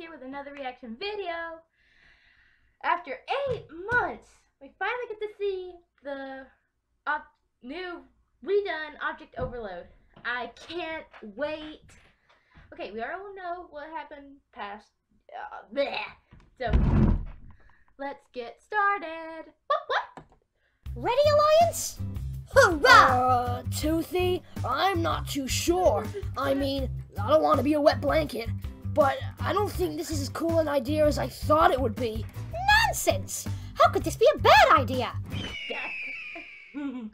here with another reaction video. After eight months, we finally get to see the op- new redone Object Overload. I can't wait. Okay, we all know what happened past. Uh, bleh. So, let's get started. What? What? Ready, Alliance? Hurrah! Uh, Toothy, I'm not too sure. I mean, I don't want to be a wet blanket, but I don't think this is as cool an idea as I thought it would be. Nonsense! How could this be a bad idea?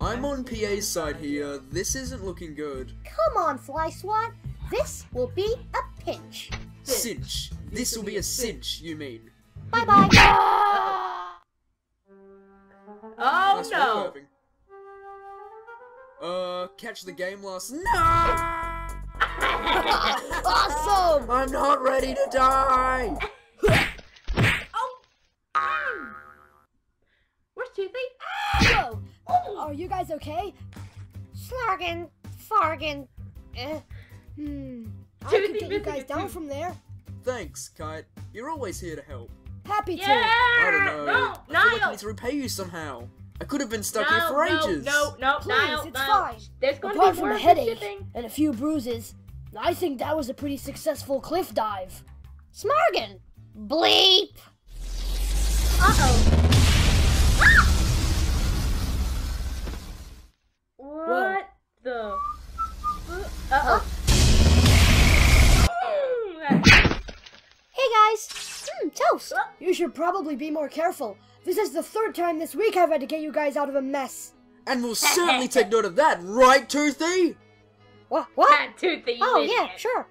I'm on PA's side here. This isn't looking good. Come on, Fly Swat. This will be a pinch. Cinch. This will be a cinch, you mean? Bye bye. Oh Nice no! Uh, catch the game last. No! awesome! I'm not ready to die! oh! Mm. Where's Toothy? Whoa! Oh! Are you guys okay? Slargan, Fargan. Eh, Hmm. I Toothy could get you guys down from there. Thanks, Kite. You're always here to help. Happy Yeah! to. I don't know. No, I feel like I need to repay you somehow. I could have been stuck no, here for no, ages. No, no, Please, Niall, it's Niall. fine. There's going Apart to be from more a headache shipping. and a few bruises, I think that was a pretty successful cliff dive. Smargan. Bleep. Uh-oh. What the? Uh-oh. Hey guys. Hmm, toast. You should probably be more careful. This is the third time this week I've had to get you guys out of a mess. And we'll certainly take note of that, right, Toothy? What? What? Cat Toothy, you Oh idiot. yeah, sure.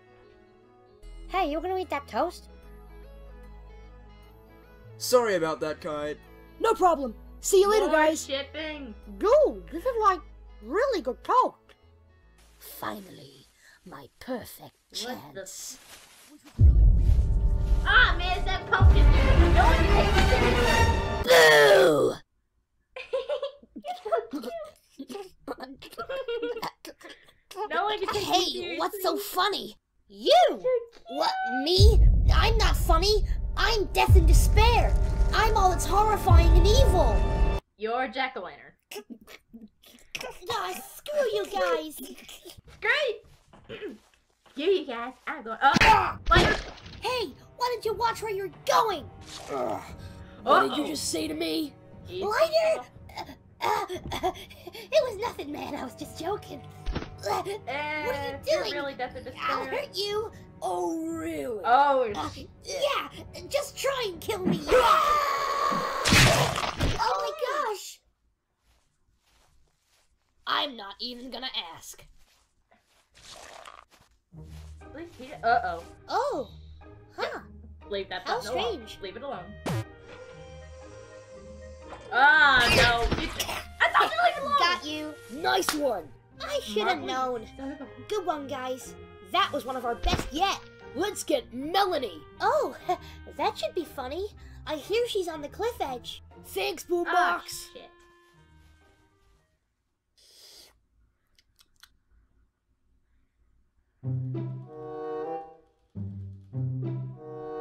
Hey, you gonna eat that toast? Sorry about that, Kite. No problem. See you later, More guys. shipping. Dude, this is like really good toast. Finally, my perfect What the- chance. Ah, man, it's that pumpkin dude. No one can take Boo! it No one can Hey, what's so funny? You! What, me? I'm not funny. I'm death and despair. I'm all that's horrifying and evil. You're Jack-o'-lantern. Ah, screw you guys. Great! Here you guys, I'm going up. Fire! Hey, why didn't you watch where you're going? What did you just say to me? Lighter? Uh, uh, it was nothing, man. I was just joking. Uh, Eh, What are you doing? really I'll hurt you. Oh, really? Oh, Uh, yeah, just try and kill me. oh my gosh. I'm not even gonna ask. at least he did- Uh-oh. Oh, huh. Leave that How button alone. strange. Leave it alone. Ah, no. I thought you leave it alone! Got you. Nice one. I should have known. Son of a- Good one, guys. That was one of our best yet. Let's get Melanie. Oh, that should be funny. I hear she's on the cliff edge. Thanks, Boombox. Ah, shit.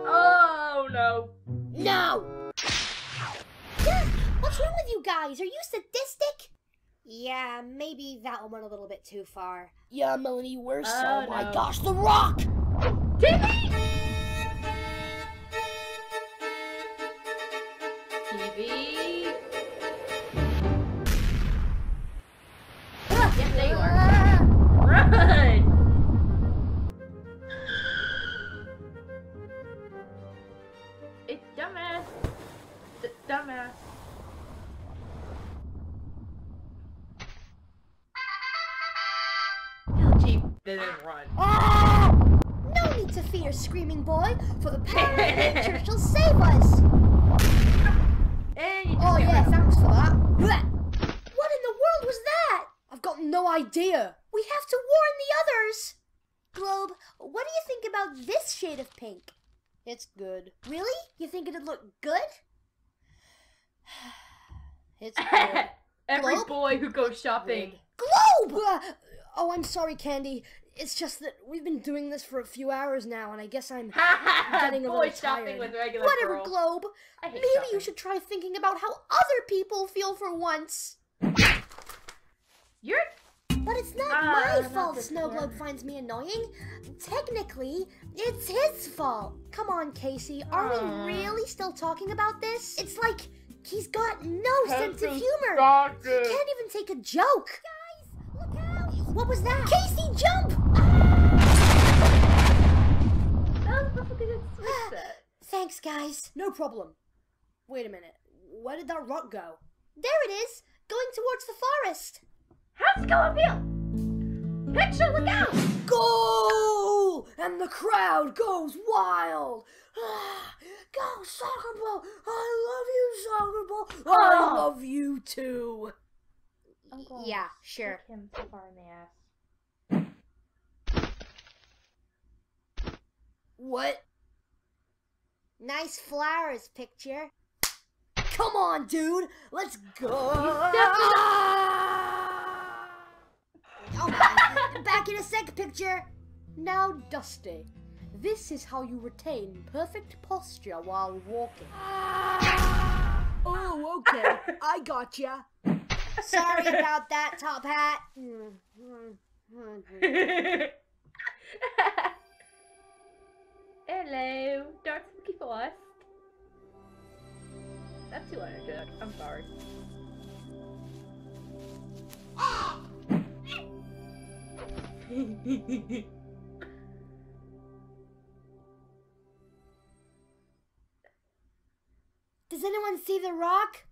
Oh, no. No. What's wrong with you guys? Are you sadistic? Yeah, maybe that one went a little bit too far. Yeah, Melanie, worse. Oh, Oh, my no. gosh, the rock. TV! Didn't run. Ah! No need to fear, screaming boy, for the power of nature shall save us. And you just Oh, yeah, thanks for that. What in the world was that? I've got no idea. We have to warn the others. Globe, what do you think about this shade of pink? It's good. Really? You think it'd look good? It's good. Every Globe? boy who goes shopping. Globe! oh, I'm sorry, Candy. It's just that we've been doing this for a few hours now, and I guess I'm getting a Boy little shopping tired. Whatever, girls. Globe. Maybe you should try thinking about how other people feel for once. You're But it's not Ah, my fault Snow one. Globe finds me annoying. Technically, it's his fault. Come on, Casey. Are Ah. we really still talking about this? It's like he's got no sense of humor. He can't even take a joke. Guys, look out! What was that? Casey, jump! That was perfectly good switch set. Thanks, guys. no problem. Wait a minute. Where did that rock go? There it is, going towards the forest. How's it going, Bill? Picture, look out! Goal! And the crowd goes wild. Ah, Go soccer ball! I love you, soccer ball. I Oh. love you too. Yeah, sure. kick him so far in the ass. What? Nice flowers picture. Come on, dude. Let's go. Oh back in a sec picture. Now, Dusty, this is how you retain perfect posture while walking. Oh, okay. I gotcha. Sorry about that, Top Hat. Hello, Dark Spooky Forest. That's too energetic. I'm sorry. Does anyone see the rock?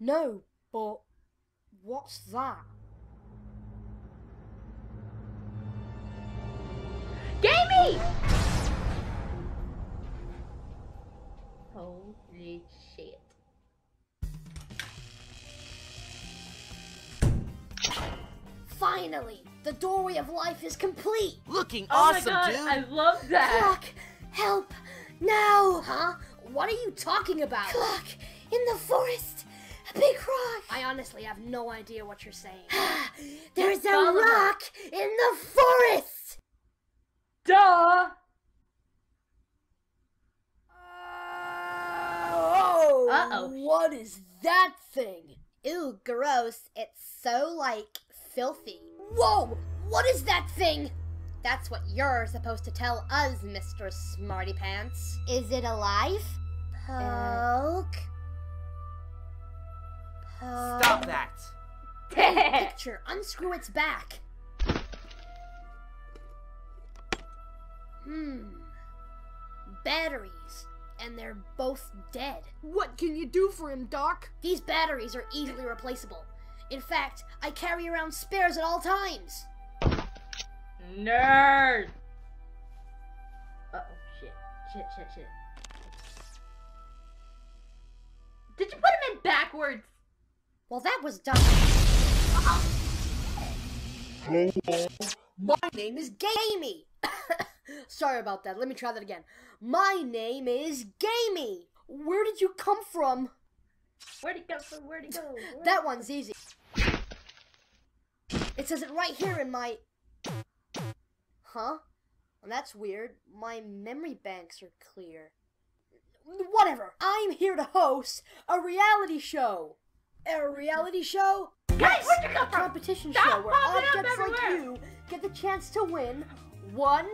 No, but what's that? Gamey! Holy shit. Finally, the doorway of life is complete. Looking Oh awesome, my god, dude. I love that. Clock, help, now. Huh? What are you talking about? Clock, in the forest, a big rock. I honestly have no idea what you're saying. There's a Follow her. rock in the forest. Duh! Oh, Uh-oh. what is that thing? Ew, gross. It's so, like, filthy. Whoa, what is that thing? That's what you're supposed to tell us, Mr. Smarty Pants. Is it alive? Uh, Poke. Poke. Stop that. Picture, unscrew its back. Hmm. Batteries. And they're both dead. What can you do for him, Doc? These batteries are easily replaceable. In fact, I carry around spares at all times. Nerd! Uh oh, shit. Shit, shit, shit. Did you put him in backwards? Well, that was dumb. My name is Gamey. Sorry about that. Let me try that again. My name is Gamey. Where did you come from? Where'd he go? From? Where'd he go? Where'd- That one's easy. It says it right here in my. Huh? Well, that's weird. My memory banks are clear. Whatever. I'm here to host a reality show. A reality show? Guys, where'd you come a competition Stop show where objects like you get the chance to win one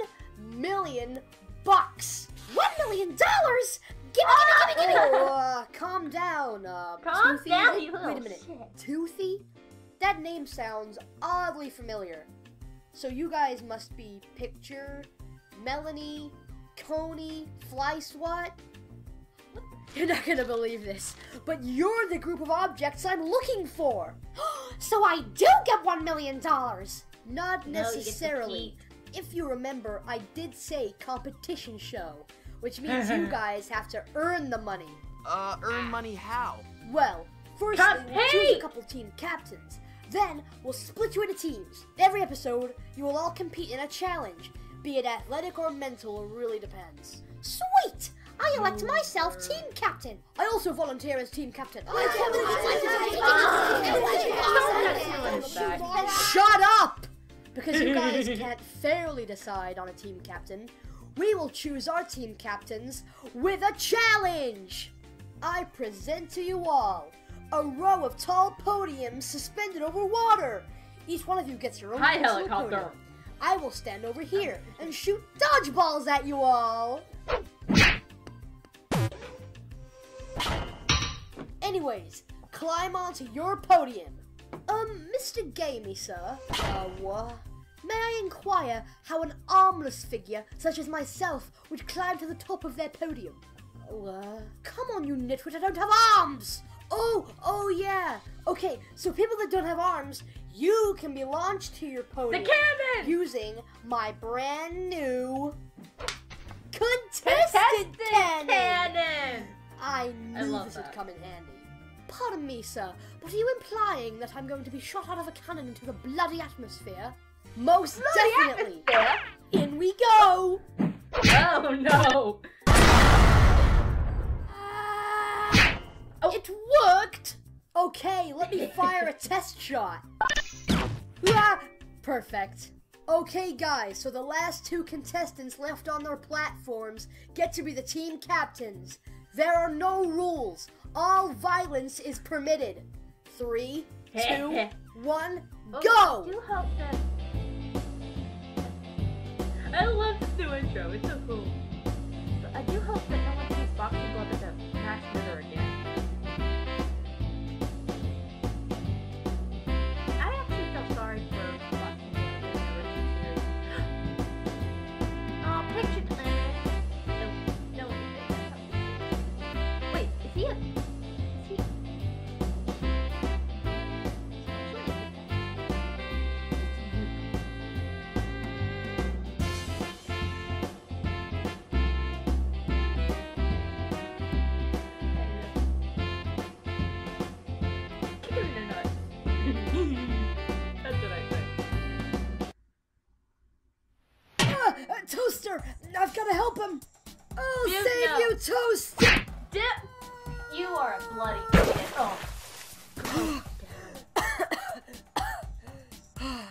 million bucks. One million dollars? Gimme, gimme, gimme, gimme! Oh, uh, calm down, uh, Calm Toothy. down, Wait, you wait a minute. shit. Toothy? That name sounds oddly familiar. So you guys must be Picture, Melanie, Coney, Fly Swat. You're not gonna believe this, but you're the group of objects I'm looking for. So I do get one million dollars. Not No, you get to necessarily. If you remember, I did say competition show, which means you guys have to earn the money. Uh, earn money how? Well, firstly, we'll choose a couple team captains. Then we'll split you into teams. Every episode, you will all compete in a challenge. Be it athletic or mental, it really depends. Sweet! I elect myself team captain. I also volunteer as team captain. Don't let him back. Shut up! because you guys can't fairly decide on a team captain, we will choose our team captains with a challenge. I present to you all a row of tall podiums suspended over water. Each one of you gets your own Hi, helicopter. podium. I will stand over here and shoot dodgeballs at you all. Anyways, climb onto your podium. Um, Mr. Gamey, sir. Uh, what? May I inquire how an armless figure such as myself would climb to the top of their podium? What? Come on, you nitwit, I don't have arms! Oh, oh yeah. Okay, so people that don't have arms, you can be launched to your The podium cannon! using my brand new contestant cannon. cannon! I I knew love this that. would come in handy. Pardon me, sir, but are you implying that I'm going to be shot out of a cannon into the bloody atmosphere? Most definitely. Yeah. In we go. Oh no! Oh, it worked. Okay, let me fire a test shot. Ah, Perfect. Okay, guys, so the last two contestants left on their platforms get to be the team captains. There are no rules. All violence is permitted. Three, two, one, Oh, go! I do hope that. I love this new intro. It's so cool. But I do hope that no one sees boxing glove as a mass murder again. Bloody idiot. Oh.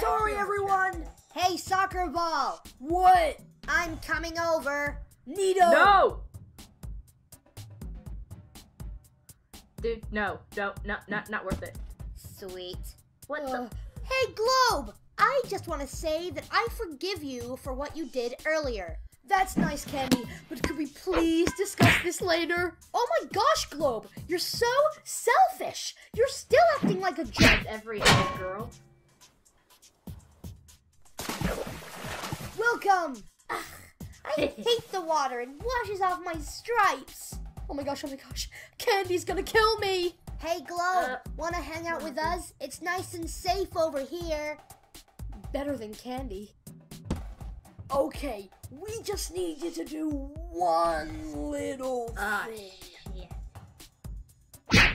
Sorry, everyone. Hey, soccer ball. What? I'm coming over. Nito. No! Dude, no. Don't. Not, not, not worth it. Sweet. What Uh, the? Hey, Globe! I just want to say that I forgive you for what you did earlier. That's nice, Candy, but could we please discuss this later? Oh my gosh, Globe, you're so selfish. You're still acting like a jerk. Every other girl. Welcome. I hate the water. It washes off my stripes. Oh my gosh, oh my gosh, Candy's gonna kill me. Hey, Globe, Uh, want to hang out with us? It's nice and safe over here. Better than Candy. Okay, we just need you to do one little Ah, thing. shit.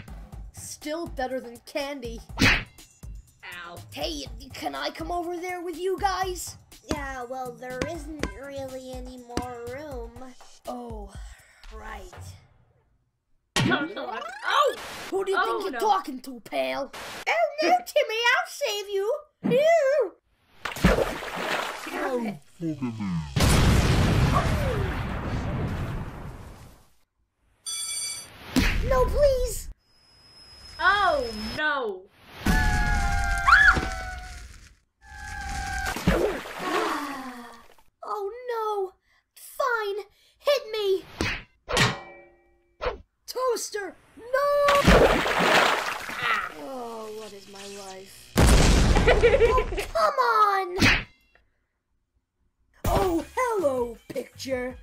Still better than Candy. Ow. Hey, can I come over there with you guys? Yeah, well, there isn't really any more room. Oh, right. I'm so happy. Oh! Who do you Oh, think you're no. talking to, pal? Oh no, Timmy, I'll save you. Here. No, please. Oh no! Ah. Oh no! Fine, hit me! Toaster, no! Ah. Oh, what is my life? Oh, come on! Oh, hello, picture.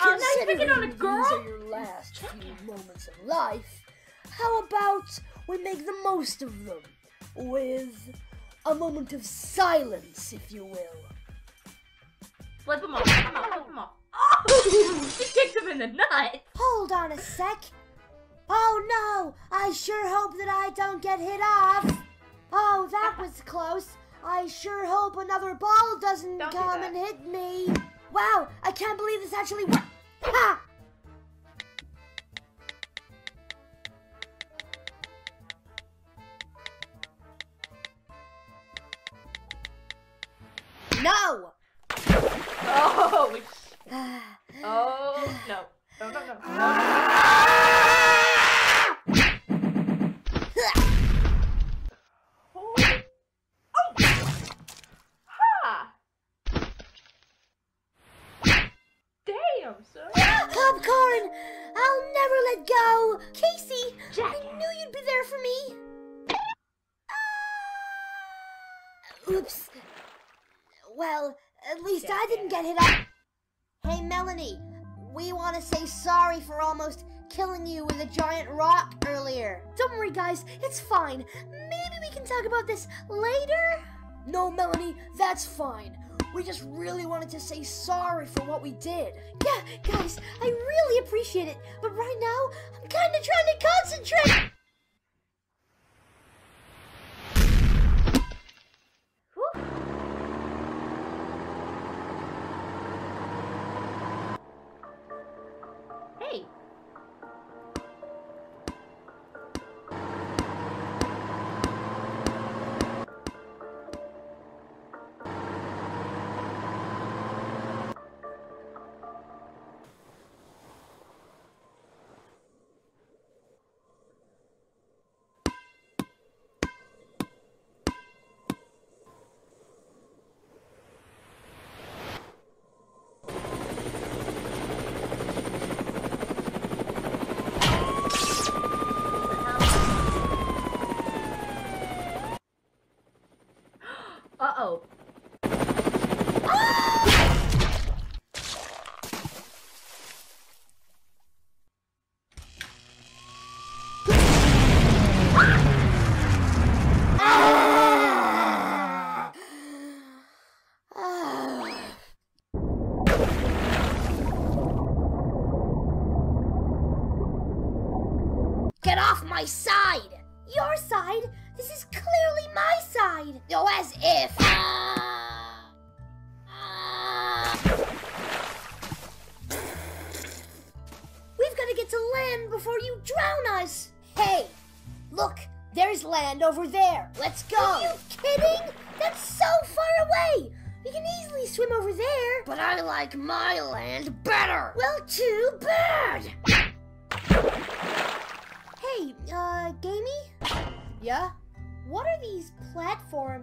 Oh, nice picking on a girl. These are your last few moments of life. How about we make the most of them with a moment of silence, if you will? Flip him off. Him off. Flip him off. Oh! She kicked him in the nuts. Hold on a sec. Oh no, I sure hope that I don't get hit off. Oh, that was close. I sure hope another ball doesn't Don't come that. and hit me. Wow, I can't believe this actually worked. Ha! Oh, oh, no. No, no, no. no, ah! Sorry for almost killing you with a giant rock earlier. Don't worry, guys, it's fine. Maybe we can talk about this later? No, Melanie, that's fine. We just really wanted to say sorry for what we did. Yeah, guys, I really appreciate it, but right now, I'm kind of trying to concentrate.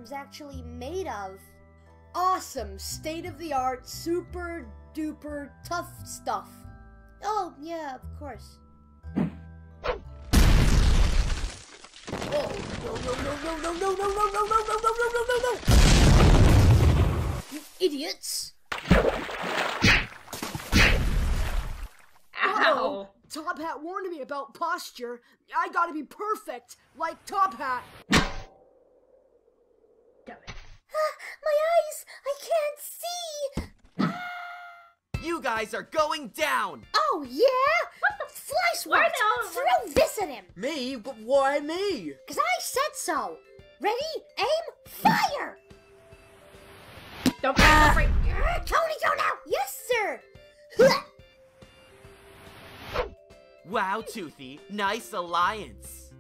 Platforms actually made of? Awesome, state of the art, super duper tough stuff. Oh, yeah, of course. Oh, no, no, no, no, no, no, no, no, no, no, no, no, no, no, no, no! You idiots! Ow. Top Hat warned me about posture. I gotta be perfect, like Top Hat. Damn it. My eyes! I can't see! You guys are going down! Oh, yeah? What the fly Why no? Throw this at him! Me? But why me? Because I said so! Ready? Aim, fire! Don't break, don't break. Uh, Tony, don't out! Yes, sir! Wow, Toothy, nice alliance.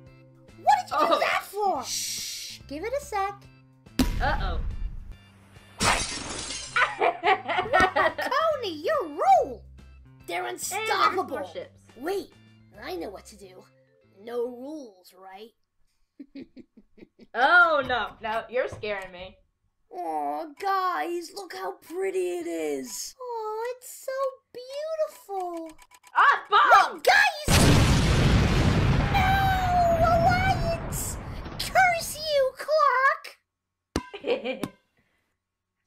What did you do Oh. that for? Shh! Give it a sec. Uh-oh. Tony, you rule! They're unstoppable! Wait, I know what to do. No rules, right? Oh, no. No, you're scaring me. Oh, guys, look how pretty it is. Oh, it's so beautiful. Ah, No, bomb! guys!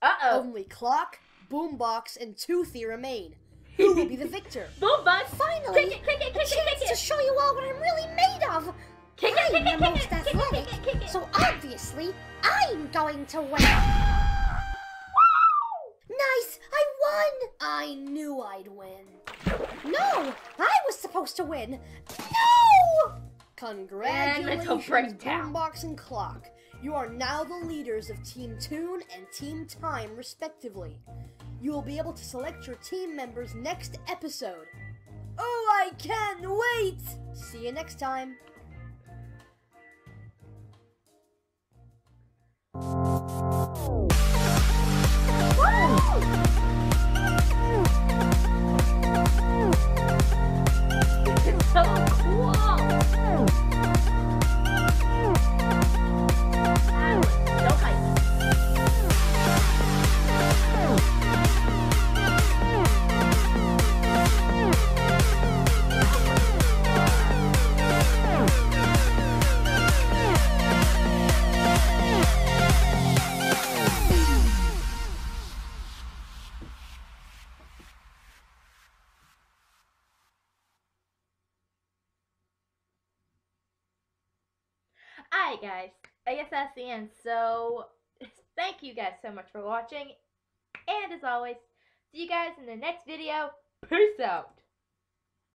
Uh-oh. Only Clock, Boombox, and Toothy remain. Who will be the victor? Boom, bud. Finally, Kick it, kick it, a kick it, chance kick to show you all what I'm really made of. Kick it, I'm kick the it, kick most it, kick it, athletic, kick it, kick it. so obviously I'm going to win. Nice, I won. I knew I'd win. No, I was supposed to win. No! Congratulations, breakdown. Boombox and Clock. You are now the leaders of Team Tune and Team Time, respectively. You will be able to select your team members next episode. Oh, I can't wait! See you next time. so cool. The end. So, thank you guys so much for watching. And as always, see you guys in the next video. Peace out.